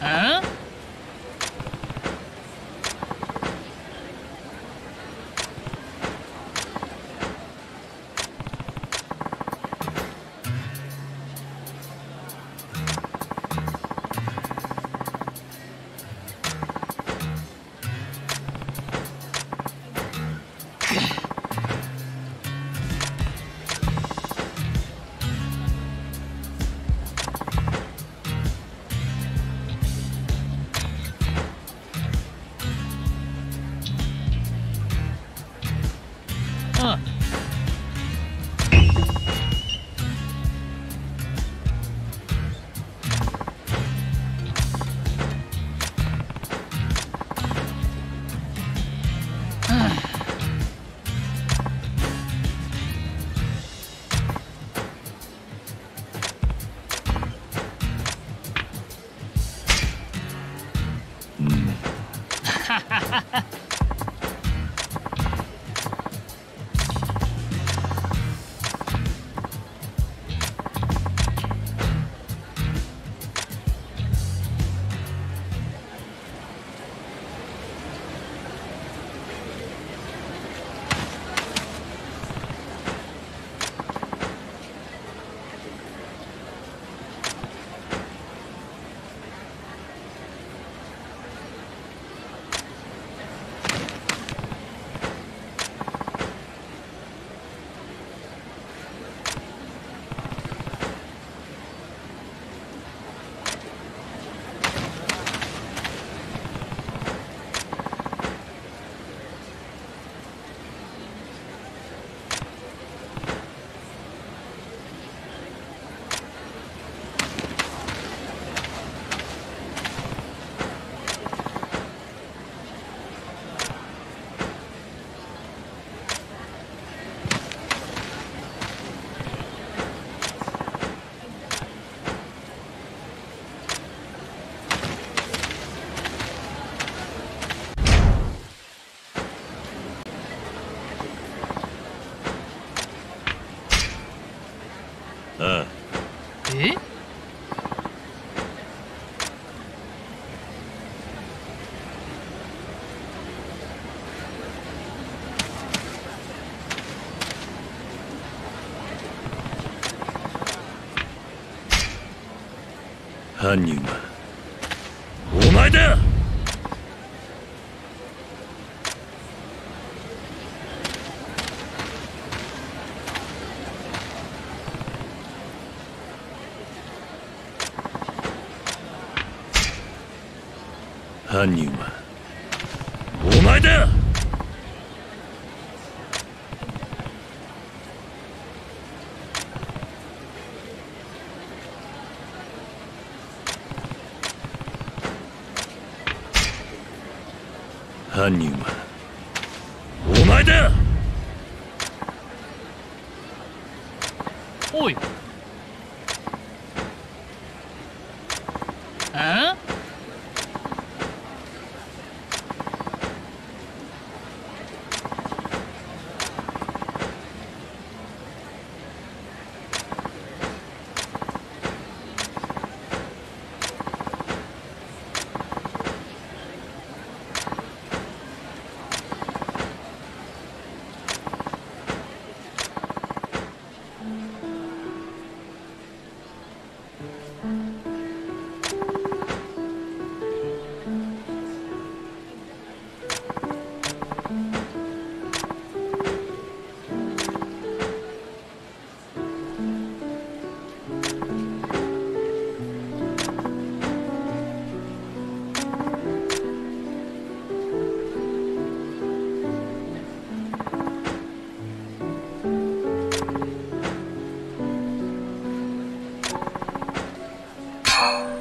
Huh? うん。ああえ？犯人はお前だ！犯人は。お前だ！犯人は。お前だ！おい。あ powerful.